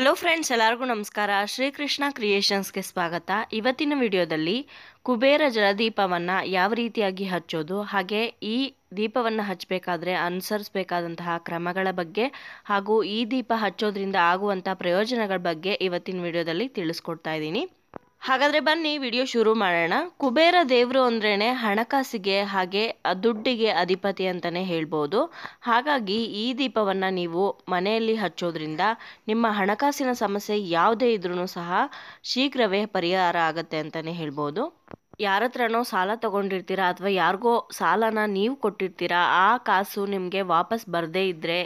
Hello friends ಎಲ್ಲರಿಗೂ ನಮಸ್ಕಾರ. ಶ್ರೀಕೃಷ್ಣ ಕ್ರಿಯೇಷನ್ಸ್ಗೆ ಸ್ವಾಗತ. ಇವತ್ತಿನ ವಿಡಿಯೋದಲ್ಲಿ ಕುಬೇರ ಜಲದೀಪವನ್ನು ಯಾವ ರೀತಿಯಾಗಿ ಹಚ್ಚೋದು, ಹಾಗೆ ಈ ದೀಪವನ್ನು ಹಚ್ಚಬೇಕಾದ್ರೆ ಅನುಸರಿಸಬೇಕಾದಂತಹ ಕ್ರಮಗಳ ಬಗ್ಗೆ ಹಾಗೂ ಈ ದೀಪ ಹಚ್ಚೋದ್ರಿಂದ ಆಗುವಂಥ ಪ್ರಯೋಜನಗಳ ಬಗ್ಗೆ ಇವತ್ತಿನ ವಿಡಿಯೋದಲ್ಲಿ ತಿಳಿಸ್ಕೊಡ್ತಾ ಇದ್ದೀನಿ. ಹಾಗಾದರೆ ಬನ್ನಿ, ವಿಡಿಯೋ ಶುರು ಮಾಡೋಣ. ಕುಬೇರ ದೇವರು ಅಂದ್ರೇ ಹಣಕಾಸಿಗೆ ಹಾಗೆ ದುಡ್ಡಿಗೆ ಅಧಿಪತಿ ಅಂತಲೇ ಹೇಳ್ಬೋದು. ಹಾಗಾಗಿ ಈ ದೀಪವನ್ನು ನೀವು ಮನೆಯಲ್ಲಿ ಹಚ್ಚೋದ್ರಿಂದ ನಿಮ್ಮ ಹಣಕಾಸಿನ ಸಮಸ್ಯೆ ಯಾವುದೇ ಇದ್ರೂ ಸಹ ಶೀಘ್ರವೇ ಪರಿಹಾರ ಆಗತ್ತೆ ಅಂತಲೇ ಹೇಳ್ಬೋದು. ಯಾರ ಹತ್ರನೋ ಸಾಲ ತಗೊಂಡಿರ್ತೀರಾ ಅಥವಾ ಯಾರಿಗೋ ಸಾಲನ ನೀವು ಕೊಟ್ಟಿರ್ತೀರಾ, ಆ ಕಾಸು ನಿಮಗೆ ವಾಪಸ್ ಬರದೇ ಇದ್ದರೆ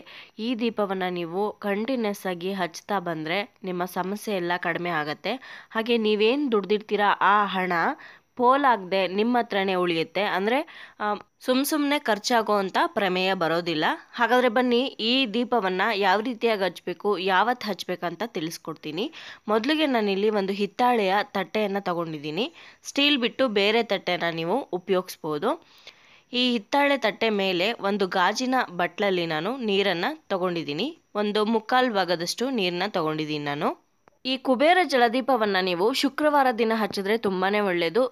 ಈ ದೀಪವನ್ನು ನೀವು ಕಂಟಿನ್ಯೂಸ್ ಆಗಿ ಹಚ್ತಾ ಬಂದರೆ ನಿಮ್ಮ ಸಮಸ್ಯೆ ಎಲ್ಲ ಕಡಿಮೆ ಆಗುತ್ತೆ. ಹಾಗೆ ನೀವೇನು ದುಡ್ದಿರ್ತೀರಾ ಆ ಹಣ ಪೋಲಾಗದೆ ನಿಮ್ಮ ಹತ್ರನೇ ಉಳಿಯುತ್ತೆ. ಅಂದರೆ ಸುಮ್ ಸುಮ್ಮನೆ ಖರ್ಚಾಗೋ ಅಂಥ ಪ್ರಮೇಯ ಬರೋದಿಲ್ಲ. ಹಾಗಾದರೆ ಬನ್ನಿ, ಈ ದೀಪವನ್ನು ಯಾವ ರೀತಿಯಾಗಿ ಹಚ್ಚಬೇಕು ಯಾವತ್ತು ಹಚ್ಚಬೇಕಂತ ತಿಳಿಸ್ಕೊಡ್ತೀನಿ. ಮೊದಲಿಗೆ ನಾನಿಲ್ಲಿ ಒಂದು ಹಿತ್ತಾಳೆಯ ತಟ್ಟೆಯನ್ನು ತಗೊಂಡಿದ್ದೀನಿ. ಸ್ಟೀಲ್ ಬಿಟ್ಟು ಬೇರೆ ತಟ್ಟೆನ ನೀವು ಉಪಯೋಗಿಸ್ಬೋದು. ಈ ಹಿತ್ತಾಳೆ ತಟ್ಟೆ ಮೇಲೆ ಒಂದು ಗಾಜಿನ ಬಟ್ಲಲ್ಲಿ ನಾನು ನೀರನ್ನು ತಗೊಂಡಿದ್ದೀನಿ. ಒಂದು ಮುಕ್ಕಾಲು ಭಾಗದಷ್ಟು ನೀರನ್ನ ತಗೊಂಡಿದ್ದೀನಿ ನಾನು. ಈ ಕುಬೇರ ಜಲದೀಪವನ್ನು ನೀವು ಶುಕ್ರವಾರ ದಿನ ಹಚ್ಚಿದ್ರೆ ತುಂಬಾ ಒಳ್ಳೆಯದು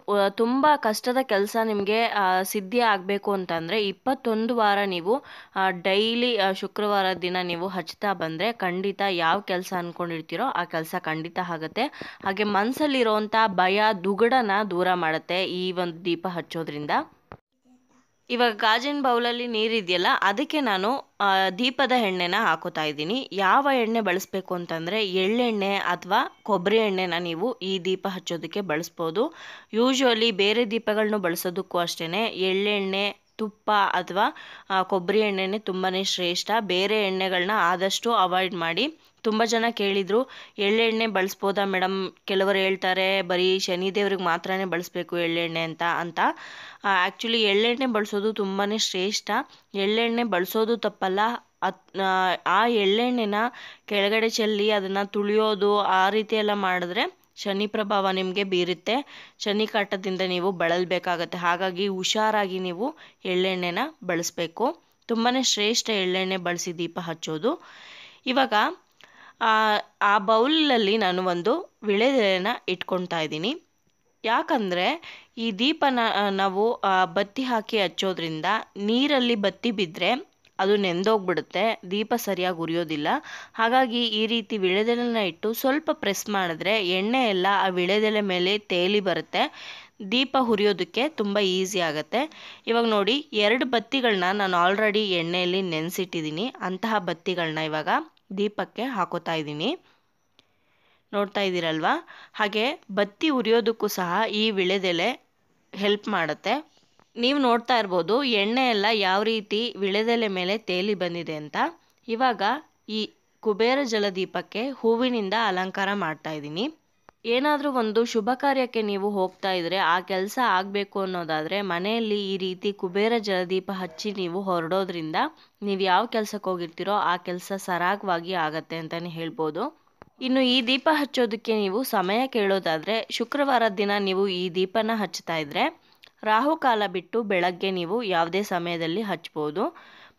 ತುಂಬ ಕಷ್ಟದ ಕೆಲಸ ನಿಮಗೆ ಸಿದ್ಧಿ ಆಗಬೇಕು ಅಂತಂದರೆ ಇಪ್ಪತ್ತೊಂದು ವಾರ ನೀವು ಡೈಲಿ ಶುಕ್ರವಾರ ದಿನ ನೀವು ಹಚ್ತಾ ಬಂದರೆ ಖಂಡಿತ ಯಾವ ಕೆಲಸ ಅಂದ್ಕೊಂಡಿರ್ತೀರೋ ಆ ಕೆಲಸ ಖಂಡಿತ ಆಗುತ್ತೆ. ಹಾಗೆ ಮನಸ್ಸಲ್ಲಿರೋವಂಥ ಭಯ, ದುಗಡನ ದೂರ ಮಾಡುತ್ತೆ ಈ ಒಂದು ದೀಪ ಹಚ್ಚೋದ್ರಿಂದ. ಇವಾಗ ಗಾಜಿನ ಬೌಲಲ್ಲಿ ನೀರಿದೆಯಲ್ಲ, ಅದಕ್ಕೆ ನಾನು ದೀಪದ ಎಣ್ಣೆನ ಹಾಕೋತಾ ಇದ್ದೀನಿ. ಯಾವ ಎಣ್ಣೆ ಬಳಸಬೇಕು ಅಂತಂದರೆ, ಎಳ್ಳೆಣ್ಣೆ ಅಥವಾ ಕೊಬ್ಬರಿ ಎಣ್ಣೆನ ನೀವು ಈ ದೀಪ ಹಚ್ಚೋದಕ್ಕೆ ಬಳಸ್ಬೋದು. ಯೂಶ್ವಲಿ ಬೇರೆ ದೀಪಗಳನ್ನೂ ಬಳಸೋದಕ್ಕೂ ಅಷ್ಟೇ ಎಳ್ಳೆಣ್ಣೆ ತುಪ್ಪ ಅಥವಾ ಕೊಬ್ಬರಿ ಎಣ್ಣೆನೇ ತುಂಬಾ ಶ್ರೇಷ್ಠ. ಬೇರೆ ಎಣ್ಣೆಗಳನ್ನ ಆದಷ್ಟು ಅವಾಯ್ಡ್ ಮಾಡಿ. ತುಂಬ ಜನ ಕೇಳಿದರು ಎಳ್ಳೆಣ್ಣೆ ಬಳಸ್ಬೋದಾ ಮೇಡಮ್ ಕೆಲವರು ಹೇಳ್ತಾರೆ, ಬರೀ ಶನಿದೇವ್ರಿಗೆ ಮಾತ್ರನೇ ಬಳಸಬೇಕು ಎಳ್ಳೆಣ್ಣೆ ಅಂತ ಅಂತ. ಆ್ಯಕ್ಚುಲಿ ಎಳ್ಳೆಣ್ಣೆ ಬಳಸೋದು ತುಂಬಾ ಶ್ರೇಷ್ಠ. ಎಳ್ಳೆಣ್ಣೆ ಬಳಸೋದು ತಪ್ಪಲ್ಲ. ಆ ಎಳ್ಳೆಣ್ಣೆನ ಕೆಳಗಡೆ ಚೆಲ್ಲಿ ಅದನ್ನು ತುಳಿಯೋದು ಆ ರೀತಿ ಎಲ್ಲ ಮಾಡಿದ್ರೆ ಶನಿ ಪ್ರಭಾವ ನಿಮಗೆ ಬೀರುತ್ತೆ. ಶನಿ ಕಾಟದಿಂದ ನೀವು ಬಳಲಬೇಕಾಗತ್ತೆ. ಹಾಗಾಗಿ ಹುಷಾರಾಗಿ ನೀವು ಎಳ್ಳೆಣ್ಣೆನ ಬಳಸಬೇಕು. ತುಂಬಾ ಶ್ರೇಷ್ಠ ಎಳ್ಳೆಣ್ಣೆ ಬಳಸಿ ದೀಪ ಹಚ್ಚೋದು. ಇವಾಗ, ಆ ಬೌಲಲ್ಲಿ ನಾನು ಒಂದು ವಿಳೆದೆಲೆನ ಇಟ್ಕೊಳ್ತಾ ಇದ್ದೀನಿ. ಯಾಕಂದರೆ ಈ ದೀಪನ ನಾವು ಬತ್ತಿ ಹಾಕಿ ಹಚ್ಚೋದ್ರಿಂದ ನೀರಲ್ಲಿ ಬತ್ತಿ ಬಿದ್ದರೆ ಅದು ನೆಂದೋಗ್ಬಿಡುತ್ತೆ. ದೀಪ ಸರಿಯಾಗಿ ಉರಿಯೋದಿಲ್ಲ. ಹಾಗಾಗಿ ಈ ರೀತಿ ವಿಳೆದೆಲೆನ ಇಟ್ಟು ಸ್ವಲ್ಪ ಪ್ರೆಸ್ ಮಾಡಿದ್ರೆ ಎಣ್ಣೆ ಎಲ್ಲ ಆ ವಿಳೆದೆಲೆ ಮೇಲೆ ತೇಲಿ ಬರುತ್ತೆ. ದೀಪ ಹುರಿಯೋದಕ್ಕೆ ತುಂಬ ಈಸಿ ಆಗುತ್ತೆ. ಇವಾಗ ನೋಡಿ, ಎರಡು ಬತ್ತಿಗಳನ್ನ ನಾನು ಆಲ್ರೆಡಿ ಎಣ್ಣೆಯಲ್ಲಿ ನೆನೆಸಿಟ್ಟಿದ್ದೀನಿ. ಅಂತಹ ಬತ್ತಿಗಳನ್ನ ಇವಾಗ ದೀಪಕ್ಕೆ ಹಾಕೋತಾ ಇದ್ದೀನಿ. ನೋಡ್ತಾ ಇದ್ದೀರಲ್ವಾ? ಹಾಗೆ ಬತ್ತಿ ಉರಿಯೋದಕ್ಕೂ ಸಹ ಈ ವಿಳೆದೆಲೆ ಹೆಲ್ಪ್ ಮಾಡುತ್ತೆ. ನೀವು ನೋಡ್ತಾ ಇರ್ಬೋದು, ಎಣ್ಣೆ ಎಲ್ಲ ಯಾವ ರೀತಿ ವಿಳೆದೆಲೆ ಮೇಲೆ ತೇಲಿ ಬಂದಿದೆ ಅಂತ. ಇವಾಗ ಈ ಕುಬೇರ ಜಲದೀಪಕ್ಕೆ ಹೂವಿನಿಂದ ಅಲಂಕಾರ ಮಾಡ್ತಾ ಇದ್ದೀನಿ. ಏನಾದರೂ ಒಂದು ಶುಭ ಕಾರ್ಯಕ್ಕೆ ನೀವು ಹೋಗ್ತಾ ಇದ್ರೆ, ಆ ಕೆಲಸ ಆಗಬೇಕು ಅನ್ನೋದಾದರೆ ಮನೆಯಲ್ಲಿ ಈ ರೀತಿ ಕುಬೇರ ಜಲದೀಪ ಹಚ್ಚಿ ನೀವು ಹೊರಡೋದ್ರಿಂದ ನೀವು ಯಾವ ಕೆಲಸಕ್ಕೆ ಹೋಗಿರ್ತೀರೋ ಆ ಕೆಲಸ ಸರಾಗವಾಗಿ ಆಗತ್ತೆ ಅಂತಲೇ ಹೇಳ್ಬೋದು. ಇನ್ನು ಈ ದೀಪ ಹಚ್ಚೋದಕ್ಕೆ ನೀವು ಸಮಯ ಕೇಳೋದಾದರೆ ಶುಕ್ರವಾರ ದಿನ ನೀವು ಈ ದೀಪನ ಹಚ್ತಾ ಇದ್ರೆ ರಾಹುಕಾಲ ಬಿಟ್ಟು ಬೆಳಗ್ಗೆ ನೀವು ಯಾವುದೇ ಸಮಯದಲ್ಲಿ ಹಚ್ಬೋದು.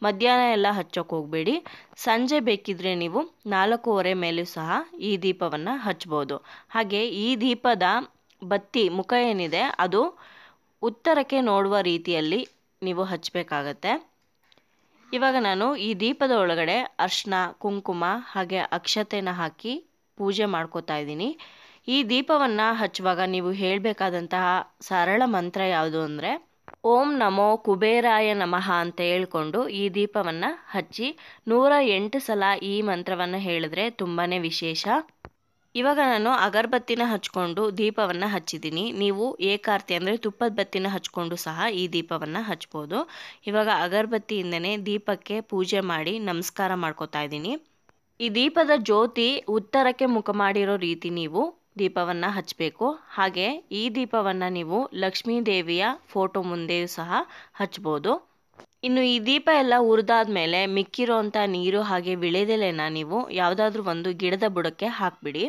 ಮಧ್ಯಾಹ್ನ ಎಲ್ಲ ಹಚ್ಚೋಕೆ ಹೋಗಬೇಡಿ. ಸಂಜೆ ಬೇಕಿದ್ರೆ ನೀವು ನಾಲ್ಕೂವರೆ ಮೇಲೂ ಸಹ ಈ ದೀಪವನ್ನು ಹಚ್ಬೋದು. ಹಾಗೆ ಈ ದೀಪದ ಬತ್ತಿ ಮುಖ ಏನಿದೆ ಅದು ಉತ್ತರಕ್ಕೆ ನೋಡುವ ರೀತಿಯಲ್ಲಿ ನೀವು ಹಚ್ಚಬೇಕಾಗತ್ತೆ ಇವಾಗ ನಾನು ಈ ದೀಪದ ಒಳಗಡೆ ಅರ್ಶಿನ, ಕುಂಕುಮ ಹಾಗೆ ಅಕ್ಷತೆನ ಹಾಕಿ ಪೂಜೆ ಮಾಡ್ಕೋತಾ ಇದ್ದೀನಿ. ಈ ದೀಪವನ್ನು ಹಚ್ಚುವಾಗ ನೀವು ಹೇಳಬೇಕಾದಂತಹ ಸರಳ ಮಂತ್ರ ಯಾವುದು ಅಂದರೆ, ಓಂ ನಮೋ ಕುಬೇರಾಯ ನಮಃ ಅಂತ ಹೇಳ್ಕೊಂಡು ಈ ದೀಪವನ್ನು ಹಚ್ಚಿ ನೂರ ಎಂಟು ಸಲ ಈ ಮಂತ್ರವನ್ನು ಹೇಳಿದ್ರೆ ತುಂಬಾ ವಿಶೇಷ. ಇವಾಗ ನಾನು ಅಗರಬತ್ತಿನ ಹಚ್ಕೊಂಡು ದೀಪವನ್ನು ಹಚ್ಚಿದ್ದೀನಿ. ನೀವು ಏಕಾರ್ತಿ ಅಂದರೆ ತುಪ್ಪದ ಬತ್ತಿನ ಹಚ್ಕೊಂಡು ಸಹ ಈ ದೀಪವನ್ನು ಹಚ್ಬೋದು. ಇವಾಗ ಅಗರಬತ್ತಿಯಿಂದನೇ ದೀಪಕ್ಕೆ ಪೂಜೆ ಮಾಡಿ ನಮಸ್ಕಾರ ಮಾಡ್ಕೋತಾ ಇದ್ದೀನಿ. ಈ ದೀಪದ ಜ್ಯೋತಿ ಉತ್ತರಕ್ಕೆ ಮುಖ ಮಾಡಿರೋ ರೀತಿ ನೀವು ದೀಪವನ್ನು ಹಚ್ಚಬೇಕು ಹಾಗೆ ಈ ದೀಪವನ್ನು ನೀವು ಲಕ್ಷ್ಮೀ ದೇವಿಯ ಫೋಟೋ ಮುಂದೆಯೂ ಸಹ ಹಚ್ಬೋದು. ಇನ್ನು ಈ ದೀಪ ಎಲ್ಲ ಉರಿದಾದ್ಮೇಲೆ ಮಿಕ್ಕಿರೋಂಥ ನೀರು ಹಾಗೆ ವಿಳೆದೆಲೆನ ನೀವು ಯಾವುದಾದ್ರೂ ಒಂದು ಗಿಡದ ಬುಡಕ್ಕೆ ಹಾಕಿಬಿಡಿ.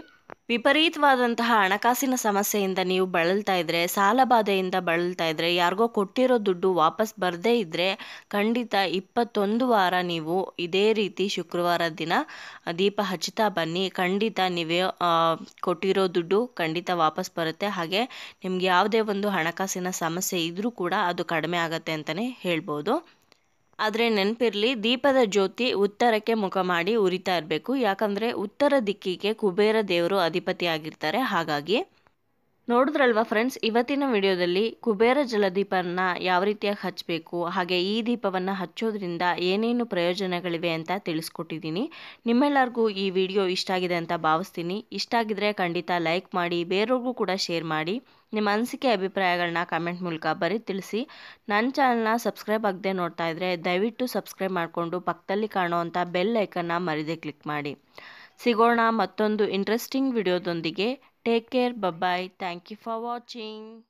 ವಿಪರೀತವಾದಂತಹ ಹಣಕಾಸಿನ ಸಮಸ್ಯೆಯಿಂದ ನೀವು ಬಳಲ್ತಾ ಇದ್ರೆ, ಸಾಲ ಬಾಧೆಯಿಂದ ಬಳಲ್ತಾ ಇದ್ರೆ, ಯಾರಿಗೋ ಕೊಟ್ಟಿರೋ ದುಡ್ಡು ವಾಪಸ್ ಬರದೇ ಇದ್ದರೆ ಖಂಡಿತ ಇಪ್ಪತ್ತೊಂದು ವಾರ ನೀವು ಇದೇ ರೀತಿ ಶುಕ್ರವಾರ ದಿನ ದೀಪ ಹಚ್ಚುತ್ತಾ ಬನ್ನಿ. ಖಂಡಿತ ನೀವೇ ಕೊಟ್ಟಿರೋ ದುಡ್ಡು ಖಂಡಿತ ವಾಪಸ್ ಬರುತ್ತೆ. ಹಾಗೆ ನಿಮ್ಗೆ ಯಾವುದೇ ಒಂದು ಹಣಕಾಸಿನ ಸಮಸ್ಯೆ ಇದ್ದರೂ ಕೂಡ ಅದು ಕಡಿಮೆ ಆಗುತ್ತೆ ಅಂತಲೇ ಹೇಳ್ಬೋದು. ಆದರೆ ನೆನಪಿರಲಿ, ದೀಪದ ಜ್ಯೋತಿ ಉತ್ತರಕ್ಕೆ ಮುಖ ಮಾಡಿ ಉರಿತಾ ಇರಬೇಕು. ಯಾಕಂದರೆ ಉತ್ತರ ದಿಕ್ಕಿಗೆ ಕುಬೇರ ದೇವರು ಅಧಿಪತಿ ಆಗಿರ್ತಾರೆ. ಹಾಗಾಗಿ ನೋಡಿದ್ರಲ್ವಾ ಫ್ರೆಂಡ್ಸ್ ಇವತ್ತಿನ ವಿಡಿಯೋದಲ್ಲಿ ಕುಬೇರ ಜಲದೀಪನ ಯಾವ ರೀತಿಯಾಗಿ ಹಚ್ಚಬೇಕು ಹಾಗೆ ಈ ದೀಪವನ್ನು ಹಚ್ಚೋದ್ರಿಂದ ಏನೇನು ಪ್ರಯೋಜನಗಳಿವೆ ಅಂತ ತಿಳಿಸ್ಕೊಟ್ಟಿದ್ದೀನಿ. ನಿಮ್ಮೆಲ್ಲರಿಗೂ ಈ ವಿಡಿಯೋ ಇಷ್ಟ ಆಗಿದೆ ಅಂತ ಭಾವಿಸ್ತೀನಿ. ಇಷ್ಟ ಆಗಿದ್ರೆ ಖಂಡಿತ ಲೈಕ್ ಮಾಡಿ, ಬೇರೆಯವ್ರಿಗೂ ಕೂಡ ಶೇರ್ ಮಾಡಿ. ನಿಮ್ಮ ಅನಿಸಿಕೆ ಅಭಿಪ್ರಾಯಗಳನ್ನ ಕಮೆಂಟ್ ಮೂಲಕ ಬರೀ ತಿಳಿಸಿ. ನನ್ನ ಚಾನಲ್ನ ಸಬ್ಸ್ಕ್ರೈಬ್ ಆಗದೆ ನೋಡ್ತಾ ಇದ್ದರೆ ದಯವಿಟ್ಟು ಸಬ್ಸ್ಕ್ರೈಬ್ ಮಾಡಿಕೊಂಡು ಪಕ್ಕದಲ್ಲಿ ಕಾಣುವಂಥ ಬೆಲ್ ಐಕನ್ನ ಮರಿದೇ ಕ್ಲಿಕ್ ಮಾಡಿ. ಸಿಗೋಣ ಮತ್ತೊಂದು ಇಂಟ್ರೆಸ್ಟಿಂಗ್ ವಿಡಿಯೋದೊಂದಿಗೆ. Take care. Bye bye. Thank you for watching.